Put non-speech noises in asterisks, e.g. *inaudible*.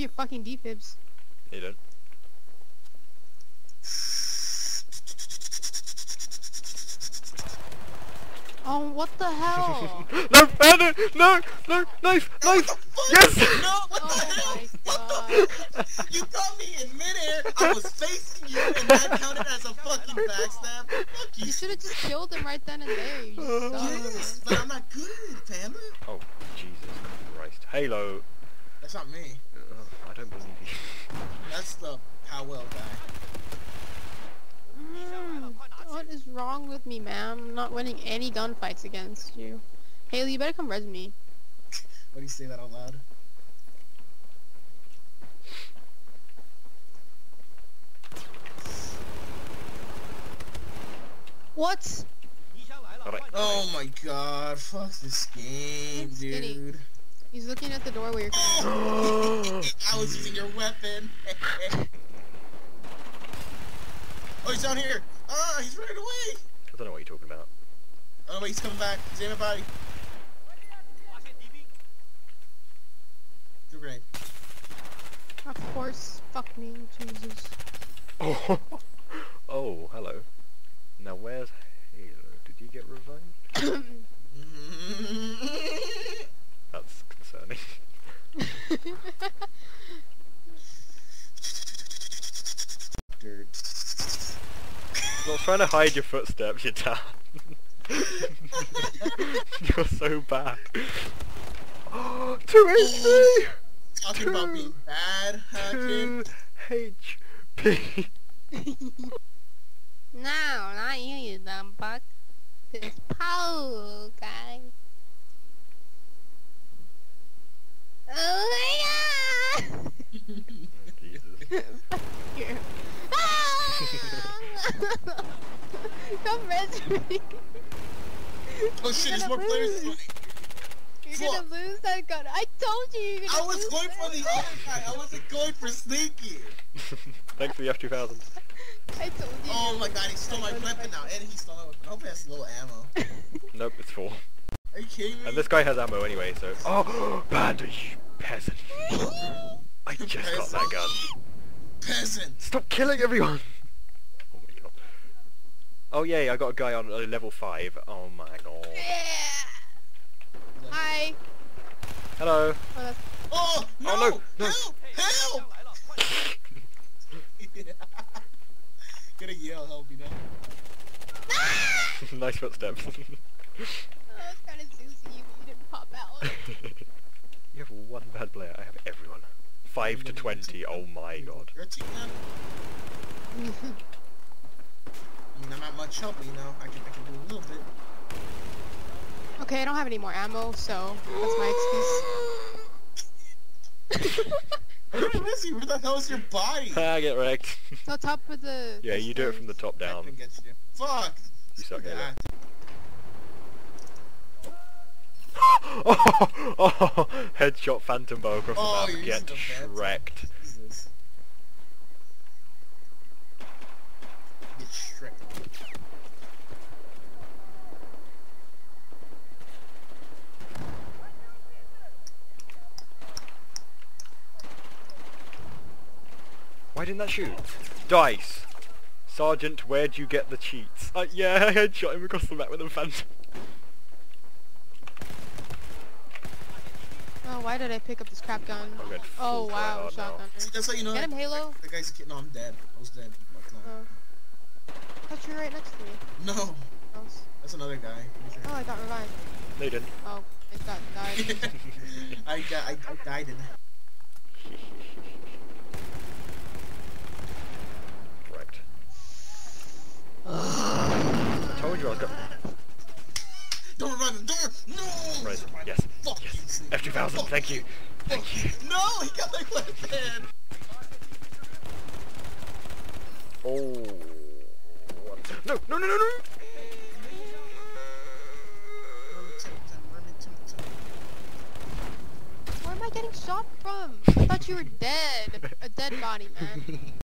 your fucking defibs. You don't. Oh, what the hell? no, no, no, no, knife, knife. Yes. No, what the Oh hell? What the? You got me in midair. I was facing you, and that counted as a fucking backstab. Fuck you. You should have just killed him right then and there. You uh, just Yes, but I'm not good Panda. Oh, Jesus Christ. Halo. That's not me. Ugh, I don't believe. That's the Powell guy. Mm, what is wrong with me, ma'am? I'm not winning any gunfights against you. Haley, you better come res me. *laughs* Why do you say that out loud? What? Alright. Oh my god, fuck this game, dude. He's looking at the door where you're Oh, *gasps* I was using your weapon. *laughs* oh, he's down here. Ah, he's running away. I don't know what you're talking about. Oh wait, he's coming back. He's aiming body. Two grenade. Of course. Fuck me, Jesus. Oh, *laughs* hello. Now where's Halo? Did you get revived? That's concerning. Dirt. Not trying to hide your footsteps, you're down. *laughs* You're so bad. Oh, *gasps* 2 HP! Talking about being bad, huh, 2 HP. *laughs* no, not you, you dumb fuck. This Paul guy. Oh my god! Jesus. Here. Ah! *laughs* Come res me. Oh shit, You're there's gonna more players this lose. way. You're gonna Fuck. lose that gun. I told you you're gonna I was lose going for the that. other guy. I wasn't going for sneaky. *laughs* Thanks for the F2000. I told you. Oh my god, he stole my weapon now, and he stole my weapon. I hope he has a little ammo. *laughs* Nope, it's full. Are you kidding me? And this guy has ammo anyway, so... Oh! *gasps* Panda, you peasant. I just got that gun. Peasant. Stop killing everyone! Oh my. Yay, I got a guy on uh, level 5. Oh my god. Yeah. Hi. Hello. Oh, that's Oh no! no, no. Help! Help! *laughs* Gonna yell, help me now. *laughs* nice footsteps. *laughs* Oh, I was kind of Zeusy, but you didn't pop out. you have one bad player, I have everyone. 5 to 20, oh my god. You're a team man. I mean, I'm not much help, but you know, I can, I can do a little bit. okay, I don't have any more ammo, so that's my excuse. *laughs* Where is he? Where the hell is your body? I *laughs* ah, get wrecked. So top of the. *laughs* yeah, you do it from the top down. You. Fuck! You suck at Yeah. oh, oh, headshot phantom bow across Oh, the you're map. Get using the vent. shreked. Jesus. Get Shrek. Why didn't that shoot? Dice. Sergeant, where'd you get the cheats? Uh, yeah, *laughs* I headshot him across the map with a phantom. Oh, why did I pick up this crap gun? I'm Oh wow, tryhard now. See, that's how you know. Get him, Halo. The guy's a kid. No, I'm dead. I was dead. Like, no. Oh. I thought you were right next to me. No, that's another guy. Oh, I got revived. No, you didn't. Oh, I got died. *laughs* I got. I, I died in. *laughs* I told you I was going. Don't run the door. No. Right. Yes. Fuck. Yes. F2000. Thank you. Thank you. No, he got my weapon. Oh. what- No, no, no, no, no. Run into him, run into him. Where am I getting shot from? I thought you were dead. A dead body, man. *laughs*